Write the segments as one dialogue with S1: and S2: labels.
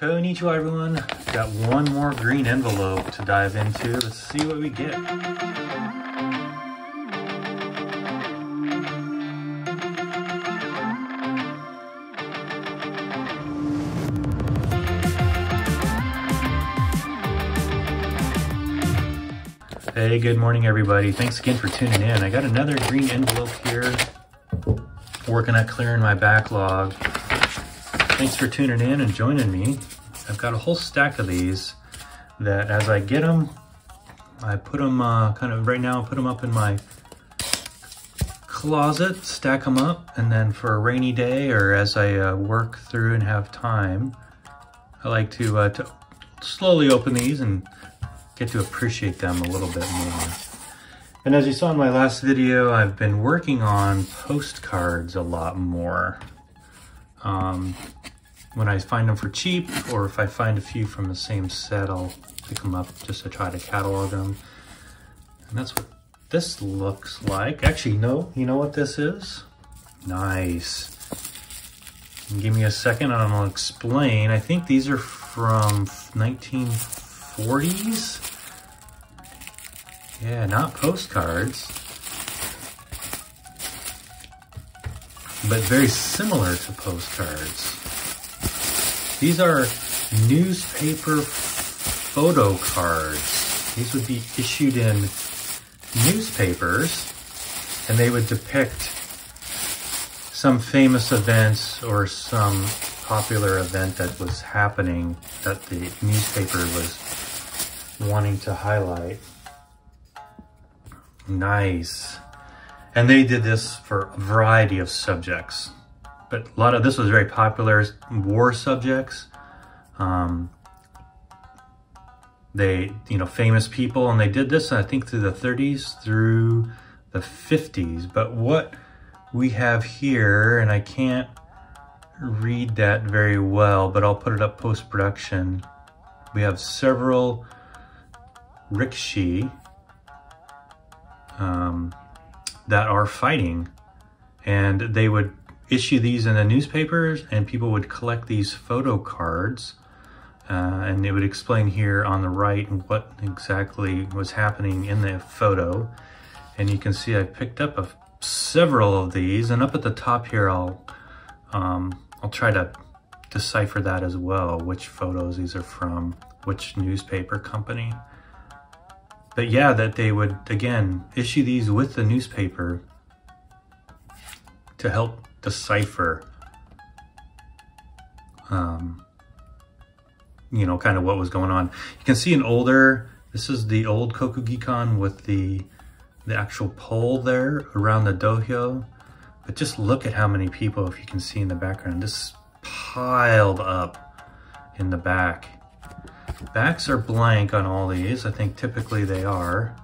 S1: Konnichiwa everyone. Got one more green envelope to dive into. Let's see what we get. Hey, good morning everybody. Thanks again for tuning in. I got another green envelope here. Working at clearing my backlog. Thanks for tuning in and joining me. I've got a whole stack of these that as I get them, I put them uh, kind of right now, I put them up in my closet, stack them up, and then for a rainy day or as I uh, work through and have time, I like to, uh, to slowly open these and get to appreciate them a little bit more. And as you saw in my last video, I've been working on postcards a lot more. Um, when I find them for cheap, or if I find a few from the same set, I'll pick them up just to try to catalog them. And that's what this looks like. Actually, no, you know what this is? Nice. Give me a second and I'll explain. I think these are from 1940s. Yeah, not postcards. But very similar to postcards. These are newspaper photo cards. These would be issued in newspapers and they would depict some famous events or some popular event that was happening that the newspaper was wanting to highlight. Nice. And they did this for a variety of subjects but a lot of this was very popular war subjects. Um, they, you know, famous people, and they did this, I think, through the 30s through the 50s. But what we have here, and I can't read that very well, but I'll put it up post-production. We have several rikishi um, that are fighting, and they would issue these in the newspapers and people would collect these photo cards uh, and it would explain here on the right what exactly was happening in the photo. And you can see I picked up a, several of these and up at the top here I'll, um, I'll try to decipher that as well, which photos these are from, which newspaper company. But yeah, that they would, again, issue these with the newspaper to help decipher, um, you know, kind of what was going on. You can see an older, this is the old Kokugikan with the, the actual pole there around the dohyo. But just look at how many people, if you can see in the background, just piled up in the back. Backs are blank on all these. I think typically they are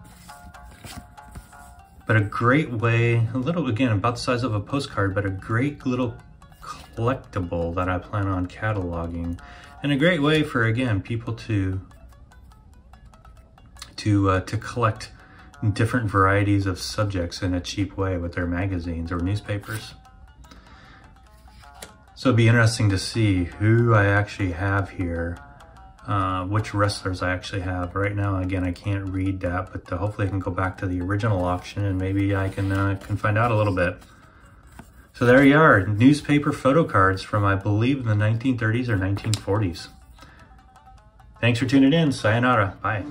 S1: but a great way, a little, again, about the size of a postcard, but a great little collectible that I plan on cataloging. And a great way for, again, people to, to, uh, to collect different varieties of subjects in a cheap way with their magazines or newspapers. So it'd be interesting to see who I actually have here uh, which wrestlers I actually have. Right now, again, I can't read that, but hopefully I can go back to the original auction and maybe I can, uh, can find out a little bit. So there you are, newspaper photo cards from, I believe, the 1930s or 1940s. Thanks for tuning in. Sayonara. Bye.